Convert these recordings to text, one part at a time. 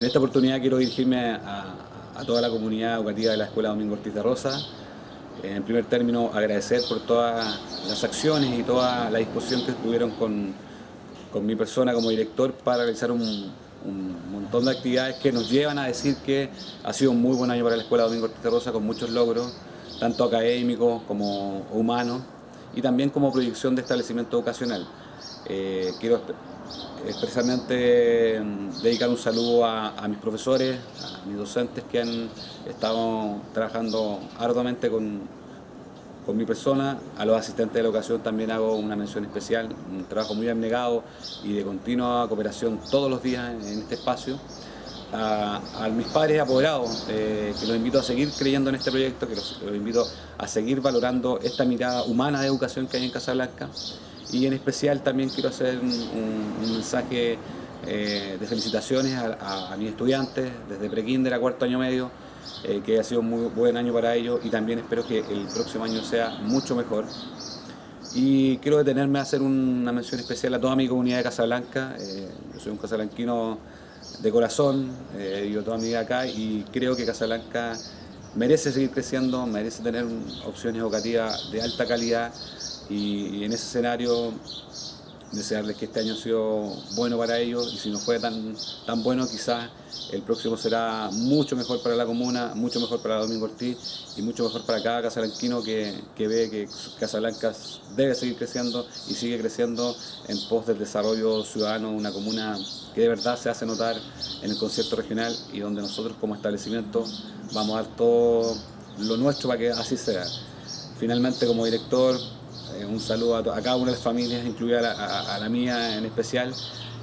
En esta oportunidad quiero dirigirme a, toda la comunidad educativa de la Escuela Domingo Ortiz de Rosa. En primer término, agradecer por todas las acciones y toda la disposición que tuvieron con, con mi persona como director para realizar un, un, montón de actividades que nos llevan a decir que ha sido un muy buen año para la Escuela Domingo Ortiz de Rosa con muchos logros, tanto académicos como humanos y también como proyección de establecimiento educacional. Eh, quiero expresamente mm, dedicar un saludo a, mis profesores, a mis docentes que han estado trabajando arduamente con, con mi persona, a los asistentes de la educación también hago una mención especial, un trabajo muy abnegado y de continua cooperación todos los días en este espacio. A, mis padres apoderados, eh, que los invito a seguir creyendo en este proyecto, que los invito a seguir valorando esta mirada humana de educación que hay en Casablanca y en especial también quiero hacer un, mensaje eh, de felicitaciones a, mis estudiantes desde prekinder a cuarto año medio, eh, que ha sido un muy buen año para ellos y también espero que el próximo año sea mucho mejor. Y quiero detenerme a hacer una mención especial a toda mi comunidad de Casablanca. Eh, yo soy un casablanquino de corazón, vivo toda mi vida acá y creo que Casablanca merece seguir creciendo, merece tener opciones educativas de alta calidad y, en ese escenario desearles que este año ha sido bueno para ellos y si no fue tan, tan bueno quizás el próximo será mucho mejor para la comuna, mucho mejor para Domingo Ortiz y mucho mejor para cada casalanquino que, que ve que Casablanca debe seguir creciendo y sigue creciendo en pos del desarrollo ciudadano, una comuna que de verdad se hace notar en el concierto regional y donde nosotros como establecimiento vamos a dar todo lo nuestro para que así sea. Finalmente como director eh, un saludo a, cada una de las familias, incluida a, la mía en especial,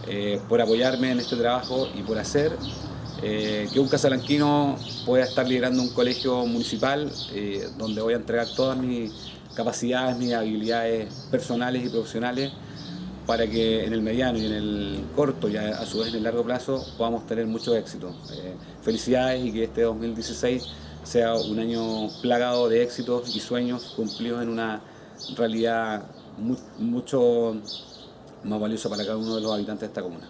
eh, por apoyarme en este trabajo y por hacer eh, que un casalanquino pueda estar liderando un colegio municipal donde voy a entregar todas mis capacidades, mis habilidades personales y profesionales para que en el mediano y en el corto y a, su vez en el largo plazo podamos tener mucho éxito. felicidades y que este 2016 sea un año plagado de éxitos y sueños cumplidos en una realidad mucho más valiosa para cada uno de los habitantes de esta comuna.